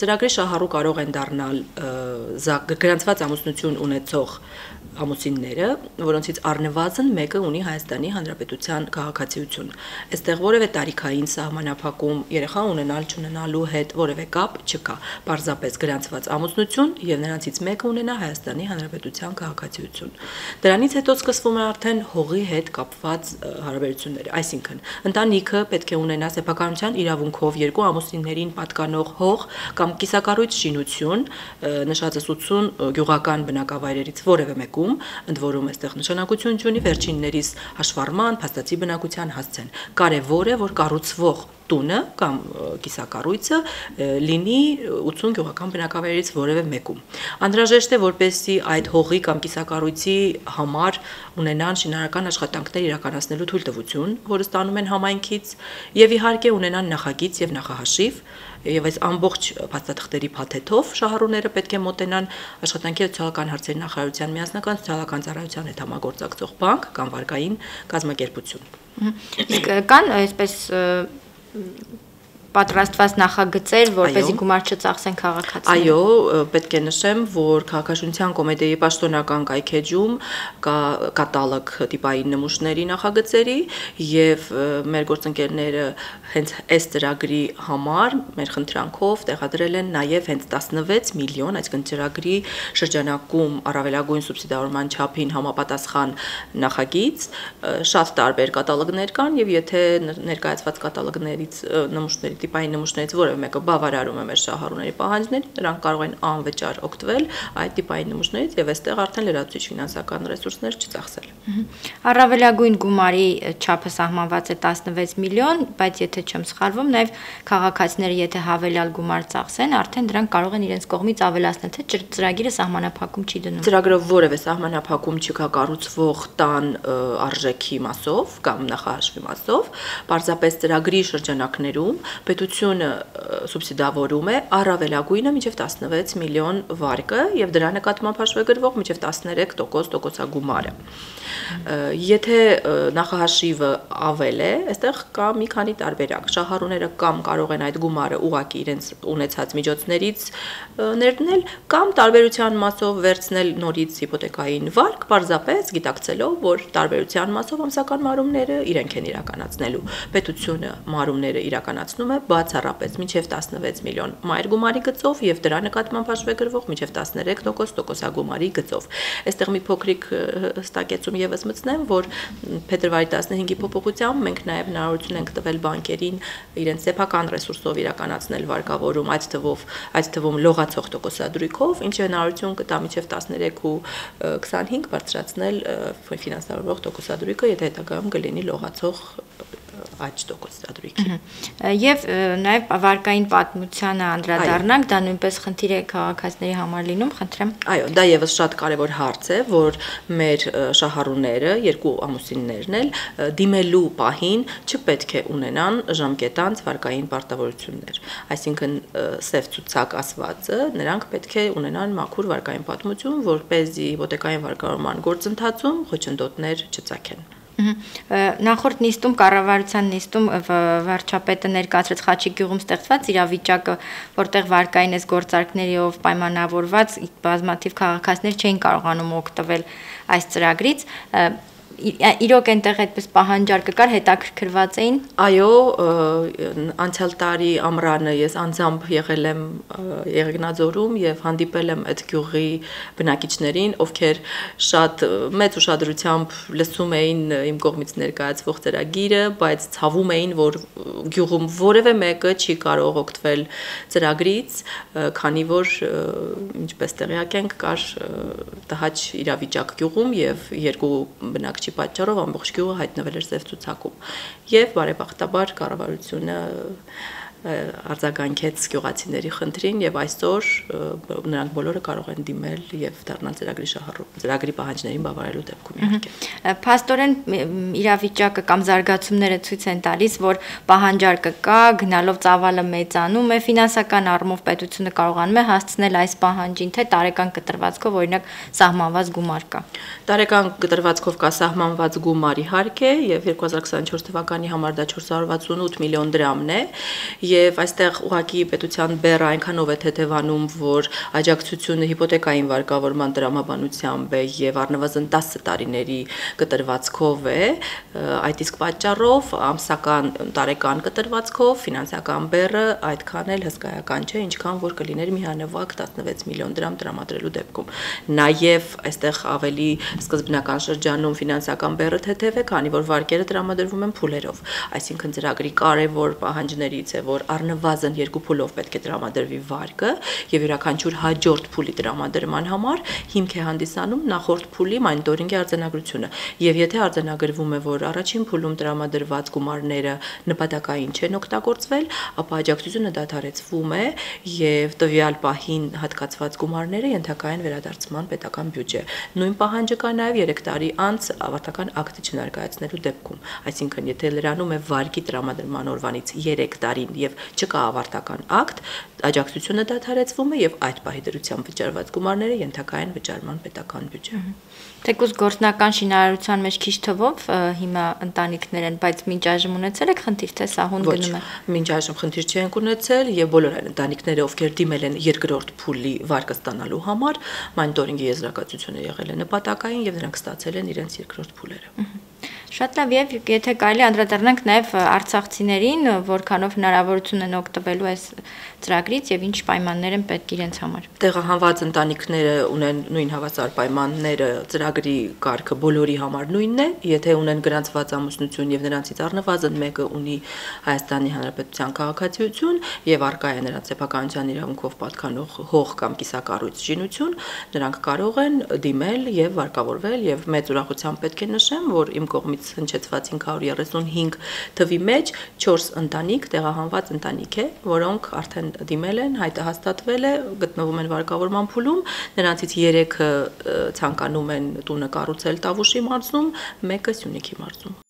Ծրագրի շահառու կարող են դառնալ գրանցված ամուսնություն ունեցող ամուսինները, որոնցից առնվազն մեկը ունի Հայաստանի Հանրապետության քաղաքացիություն։ Այստեղ որևէ տարիքային սահմանափակում երեխա ունենալ չունենալու հետ որևէ կապ չկա։ Պարզապես գրանցված ամուսնություն եւ նրանցից մեկը ունենա Հայաստանի Հանրապետության քաղաքացիություն։ Դրանից հետո սկսվում է արդեն հողի հետ կապված հարաբերությունները, այսինքն ընտանիքը պետք է ունենա սեփականության իրավունքով երկու ամուսիններին պատկանող հող կամ կիսակառույց շինություն, նշածս 80 գյուղական բնակավայրերից որևէ մեկում, ընդ որում այստեղ նշանակություն ունի վերջիններիս հաշվառման, փաստացի բնակության հասցեն։ Կարևոր է, որ կառուցվող տունը կամ կիսակառույցը լինի 80 գյուղական բնակավայրերից որևէ մեկում։ Անդրաժեշտ է, որպեսզի այդ հողի կամ կիսակառույցի համար ունենան շինարական աշխատանքներ իրականացնելու թույլտվություն, որը ստանում են համայնքից, եւ իհարկե ունենան նախագիծ եւ նախահաշիվ, եւ այս ամբողջ փաստաթղթերի փաթեթով շահառուները պետք է մոտենան աշխատանքի սոցիալական հարցերի նախարարության միասնական սոցիալական ծառայության հետ համագործակցող բանկ կամ վարկային կազմակերպություն։ Իսկ կան այսպես 嗯。Պատրաստված նախագծեր, որպեսզի գումար չծախսեն քաղաքացիները։ Այո, պետք է նշեմ, որ քաղաքաշինության կոմիտեի պաշտոնական կայքեջում կա կատալոգ տիպային նմուշների նախագծերի եւ մեր գործընկերները հենց այս ծրագրի համար մեր խնդրանքով տեղադրել են նաեւ հենց 16 միլիոն, այսինքն ծրագրի շրջանակում առավելագույն սուբսիդավորման չափին համապատասխան նախագիծ, շատ տարբեր կատալոգներ կան եւ եթե ներկայացված կատալոգներից նմուշների տիպային նմուշներից որևէ մեկը բավարարում է մեր շահառուների պահանջներին, նրանք կարող են անվճար օգտվել այդ տիպային նմուշներից եւ այստեղ արդեն լրացուցիչ ֆինանսական ռեսուրսներ չծախսել։ Առավելագույն գումարի չափը սահմանված է 16 միլիոն, բայց եթե չեմ սխալվում, նաեւ քաղաքացիները եթե հավելյալ գումար ծախսեն, արդեն դրանք կարող են իրենց կողմից ավելացնել, թե ծրագիրը սահմանափակում չի դնում։ Ծրագրով որևէ սահմանափակում չկա կառուցվող տան արժեքի մասով կամ նախահաշվի մասով, պարզապես ծրագրի շրջանակներում պետությունը սուբսիդավորում է առավելագույնը մինչև 16 միլիոն վարկը եւ դրա նկատմամբ հաշվեգրվող մինչև 13% տոկոսագումարը։ Եթե նախահաշիվը ավել է, այստեղ կա մի քանի տարբերակ։ Շահառուները կամ կարող են այդ գումարը ուղակի իրենց ունեցած միջոցներից ներդնել կամ տարբերության մասով վերցնել նորից հիպոթեկային վարկ, պարզապես գիտակցելով, որ տարբերության մասով ամսական մարումները իրենք են իրականացնելու։ Պետությունը մարումները իրականացնում է բացառապես մինչև 16 միլիոն մայր գումարի գծով եւ դրա նկատմամբ հաշվեգրվող մինչև 13% տոկոսագումարի գծով։ Այստեղ մի փոքրիկ հստակեցում եւս մտցնեմ, որ փետրվարի 15-ի փոփոխությամբ մենք նաեւ հնարավորություն ենք տվել բանկերին իրենց սեփական ռեսուրսով իրականացնել վարկավորում այդ թվով, այդ թվում լողացող տոկոսադրույքով, ինչը հնարավորություն կտա մինչև 13 ու 25 բարձրացնել ֆինանսավորող տոկոսադրույքը, եթե հետագայում կլինի լողացող աճ տոկոսադրույքի։ Եվ նաև վարկային պատմությանը անդրադառնանք, դա նույնպես խնդիր է քաղաքացիների համար լինում, խնդրեմ։ Այո, դա եւս շատ կարևոր հարց է, որ մեր շահառուները, երկու ամուսիններն էլ դիմելու պահին չպետք է ունենան ժամկետանց վարկային պարտավորություններ։ Այսինքն սև ցուցակ ասվածը նրանք պետք է ունենան մաքուր վարկային պատմություն, որ เป զի հիպոթեկային վարկավորման գործընթացում խոչընդոտներ չծագեն։ Նախորդ նիստում կառավարության նիստում վարչապետը ներկայացրեց Խաչի գյուղում ստեղծված իրավիճակը, որտեղ վարկային այս գործարքներիով պայմանավորված բազմաթիվ քաղաքացիներ չէին կարողանում օգտվել այս ծրագրից իրոք այնտեղ այդպես պահանջարկը կար, հետաքրքրված էին։ Այո, անցյալ տարի ամռանը ես անձամբ եղել եմ Եղեգնաձորում եւ հանդիպել եմ այդ գյուղի բնակիչներին, ովքեր շատ մեծ ուշադրությամբ լսում էին իմ կողմից ներկայացվող ծրագիրը, բայց ցավում էին, որ գյուղում որևէ մեկը չի կարող օգտվել ծրագրից, քանի որ ինչպես տեղյակ ենք, կար տհաճ իրավիճակ գյուղում եւ երկու բնակիչ աղջի պատճառով ամբողջ գյուղը հայտնվել էր ծև ցուցակում։ Եվ բարեբախտաբար կառավարությունը արձագանքեց գյուղացիների խնդրին եւ այսօր նրանք բոլորը կարող են դիմել եւ դառնալ ծրագրի շահառու ծրագրի պահանջներին բավարարելու դեպքում իհարկե Փաստորեն իրավիճակը կամ զարգացումները ցույց են տալիս որ պահանջարկը կա գնալով ծավալը մեծանում է ֆինանսական առումով պետությունը կարողանում է հասցնել այս պահանջին թե տարեկան կտրվածքով օրինակ սահմանված գումար կա Տարեկան կտրվածքով կա սահմանված գումար իհարկե եւ 2024 թվականի համար դա 468 միլիոն դրամն է եւ այստեղ ուղակի պետության բեռը այնքանով է թեթևանում, որ աջակցությունը հիպոթեկային վարկավորման դրամաբանությամբ է եւ առնվազն 10 տարիների կտրվածքով է, այդ իսկ պատճառով ամսական տարեկան կտրվածքով ֆինանսական բեռը այդքան էլ հսկայական չէ, ինչքան որ կլիներ մի հանրավակ 16 միլիոն դրամ տրամադրելու դեպքում։ Նաեւ այստեղ ավելի սկզբնական շրջանում ֆինանսական բեռը թեթև է, քանի որ վարկերը տրամադրվում են փուլերով, այսինքն ծրագրի կարևոր պահանջներից է, որ առնվազն երկու փուլով պետք է տրամադրվի վարկը եւ յուրաքանչյուր հաջորդ փուլի տրամադրման համար հիմք է հանդիսանում նախորդ փուլի մոնիտորինգի արձանագրությունը եւ եթե արձանագրվում է, որ առաջին փուլում տրամադրված գումարները նպատակային չեն օգտագործվել, ապա աջակցությունը դադարեցվում է եւ տվյալ պահին հատկացված գումարները ենթակա են վերադարձման պետական բյուջե։ Նույն պահանջը կա նաեւ 3 տարի անց ավարտական ակտը չնարկայացնելու դեպքում, այսինքն եթե լրանում է վարկի տրամադրման օրվանից 3 տարին եւ չկա ավարտական ակտ, աջակցությունը դադարեցվում է եւ այդ պահի դրությամբ վճարված գումարները ենթակա են վճարման պետական բյուջե։ Թեկուզ գործնական շինարարության մեջ քիչ թվով հիմա ընտանիքներ են, բայց մինչ այժմ ունեցել եք խնդիր թե սահուն գնում է։ Մինչ այժմ խնդիր չենք ունեցել եւ բոլոր այն ընտանիքները, ովքեր դիմել են երկրորդ փուլի վարկը ստանալու համար, մոնիտորինգի եզրակացությունը եղել է նպատակային եւ նրանք ստացել են իրենց երկրորդ փուլերը։ Շատ լավ եւ եթե կարելի անդրադառնանք նաեւ արցախցիներին, որքանով հնարավորություն են օգտվելու այս ծրագրից եւ ինչ պայմաններ են պետք իրենց համար։ Տեղահանված ընտանիքները ունեն նույն հավասար պայմանները, ծրագրի կարգը բոլորի համար նույնն է, եթե ունեն գրանցված ամուսնություն եւ նրանցից առնվազն մեկը ունի Հայաստանի Հանրապետության քաղաքացիություն եւ արկա է նրանց սեփականության իրավունքով պատկանող հող կամ կիսակառույց շինություն, նրանք կարող են դիմել եւ վարկավորվել եւ մեծ ուրախությամբ պետք է նշեմ, որ իմ կողմից հնչեցված 535 թվի մեջ 4 ընտանիք, տեղահանված ընտանիք է, որոնք արդեն դիմել են, հայտը հաստատվել է, գտնվում են վարկավորման փուլում, նրանցից 3-ը ցանկանում են տունը կառուցել Տավուշի մարզում, մեկը Սյունիքի մարզում։